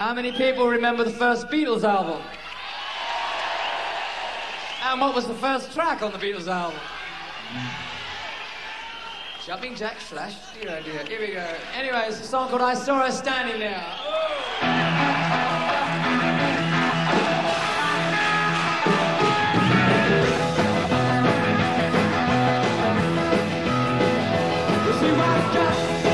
How many people remember the first Beatles album? And what was the first track on the Beatles album? Jumping Jack Flash? Dear, dear. Here we go. Anyway, it's a song called I Saw Her Standing There. She was just 17.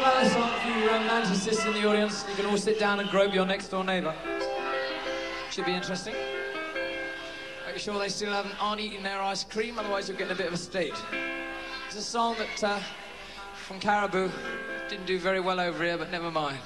You're a slower song for you romanticists in the audience. You can all sit down and grope your next door neighbour. Should be interesting. Make sure they still haven't aren't eating their ice cream? Otherwise, you're getting a bit of a state. It's a song that uh, from Caribou didn't do very well over here, but never mind.